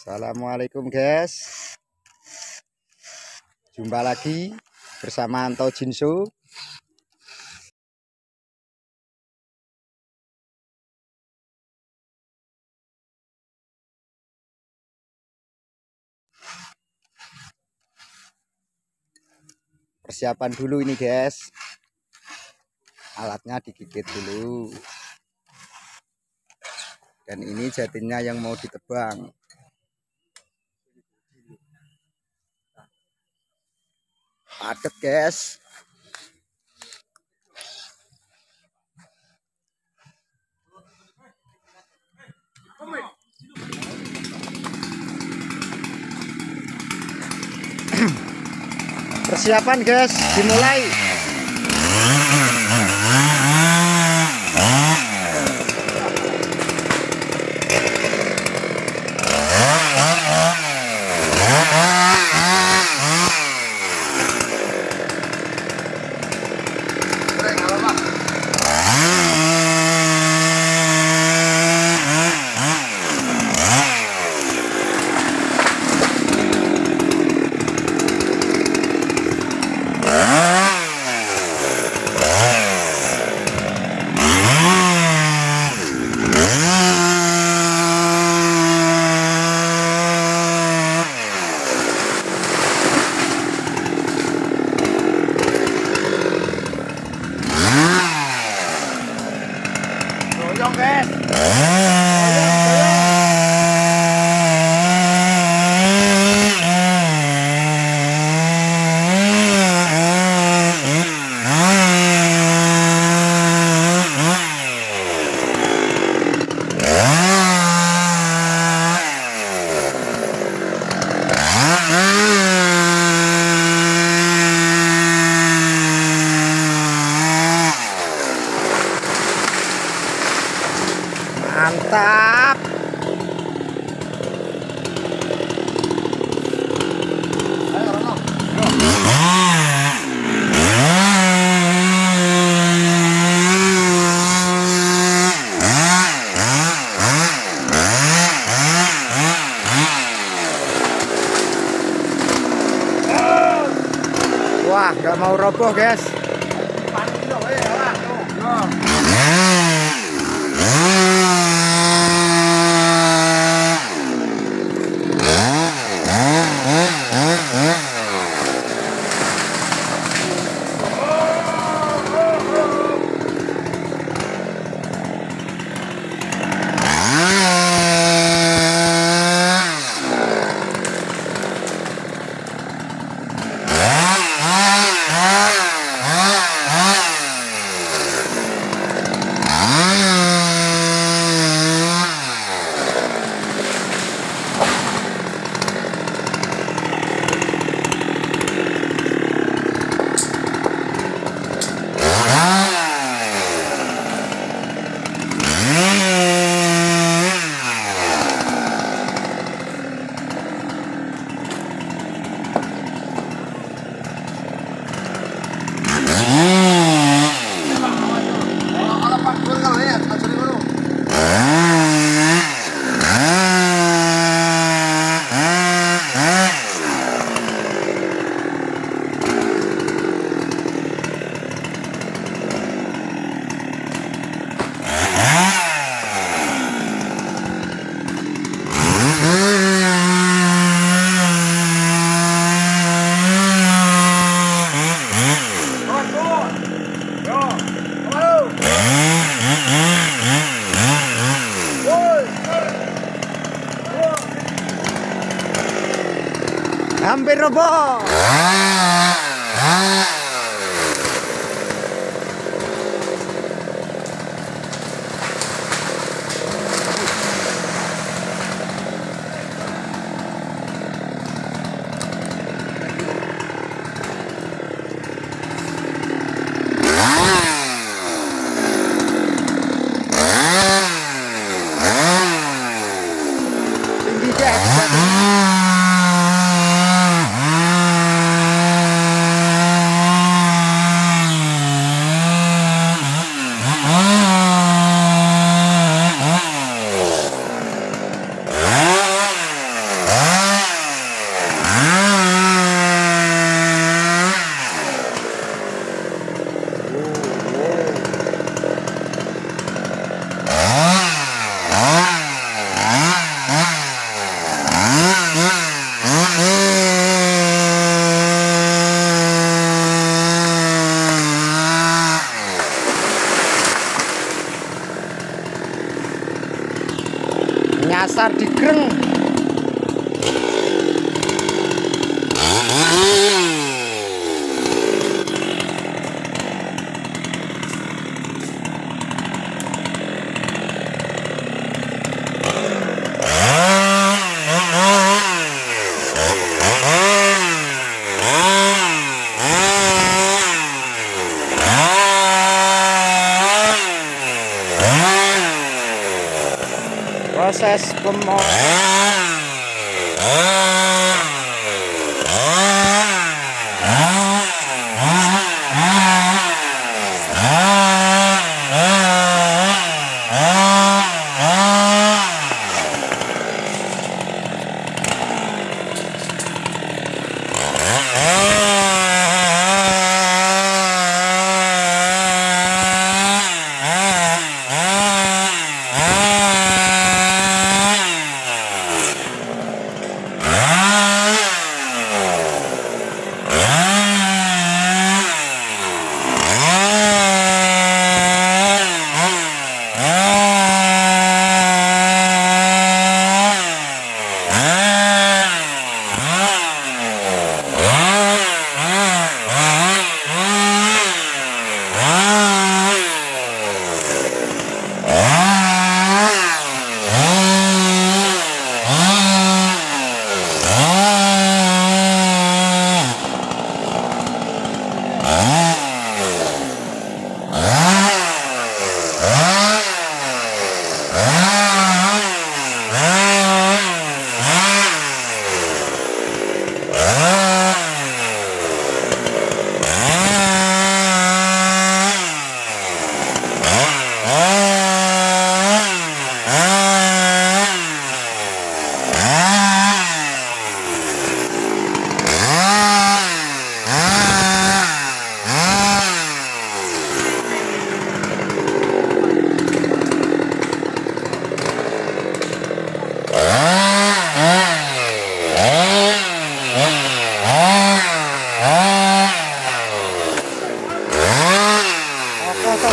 Assalamualaikum guys. Jumpa lagi bersama Anto Jinso. Persiapan dulu ini guys. Alatnya digigit dulu. Dan ini jatinya yang mau ditebang padat guys. Persiapan guys dimulai nggak mau roboh, guys. Hampir roboh. 지금 뭐 Ah!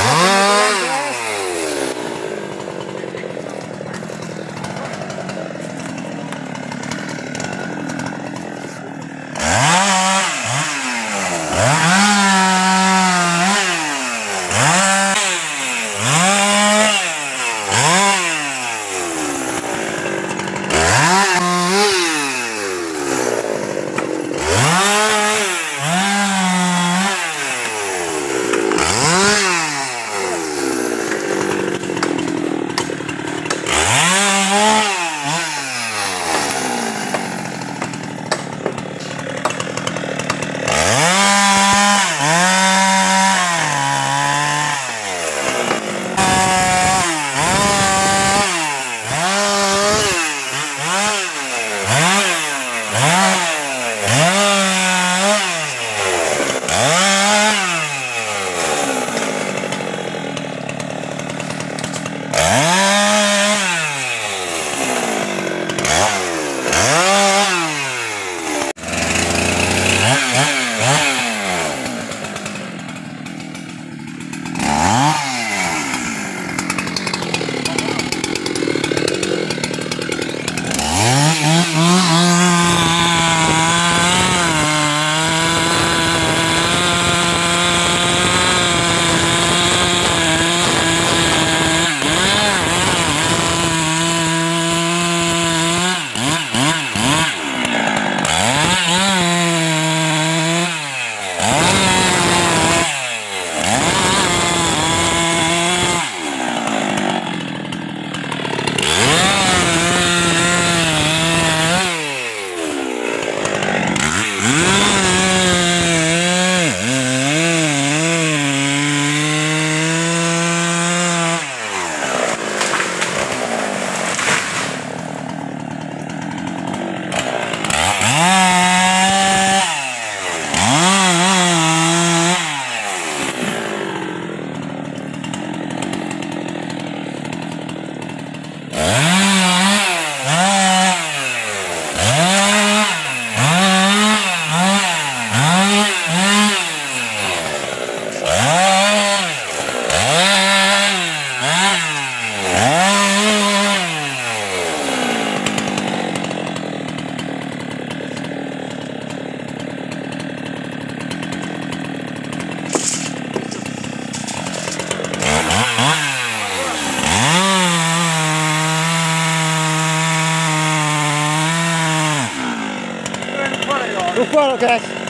아~ okay?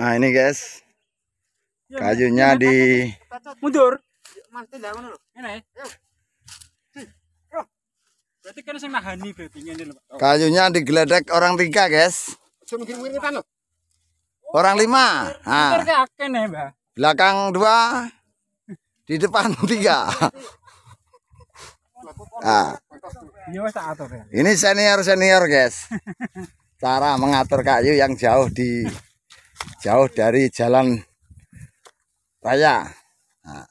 Nah ini guys. Kayunya di mundur. Kan Pak. Kayunya digeledek orang tiga guys. Lho Orang lima. Nah. nah, Belakang dua. Di depan tiga. Ah, Iya wis tak atur ya. ini senior senior guys. Cara mengatur kayu yang jauh di jauh dari jalan raya. Nah,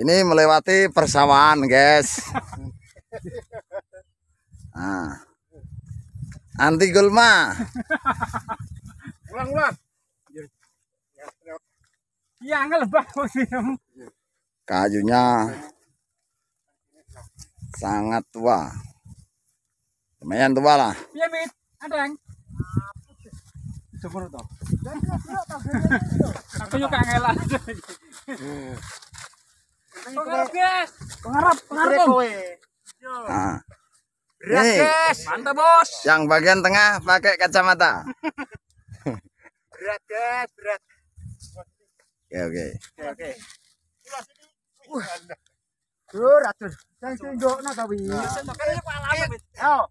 ini melewati persawahan guys. Nah, anti gulma. Ulang ulang. Iya angel lebah sih kamu. Kayunya sangat tua. Lumayan tua lah. Piye mit? Adang. To. Aku juga ngelan. Pengarap guys. Pengarap, pengarap. Nah, Berat Nih. guys. Mantap bos. yang bagian tengah pakai kacamata. Berat guys, berat. Oke oke. Oke. Dur, atur. Sing sing ndokno ta wi. Ayo.